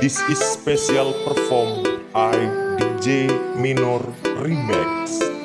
This is special perform I DJ Minor Remix.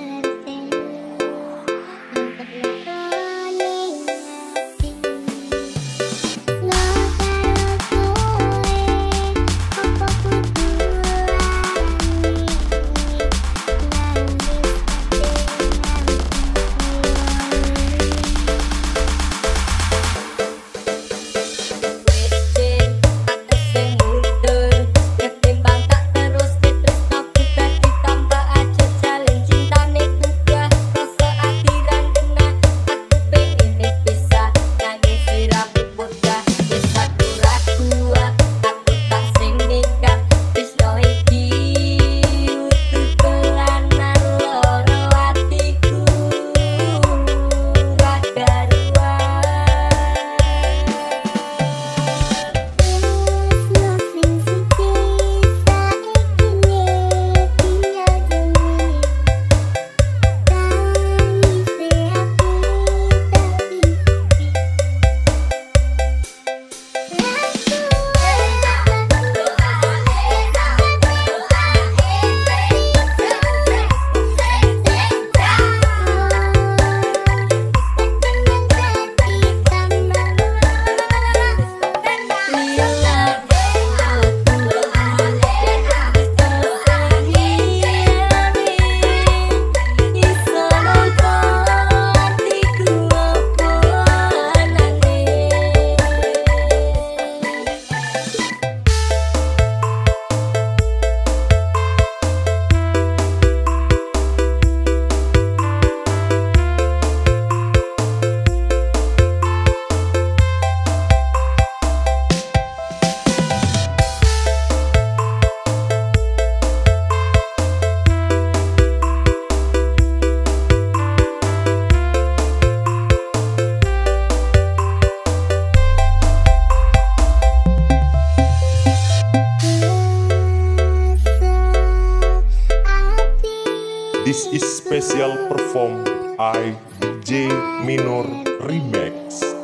This is special perform I DJ Minor Remix.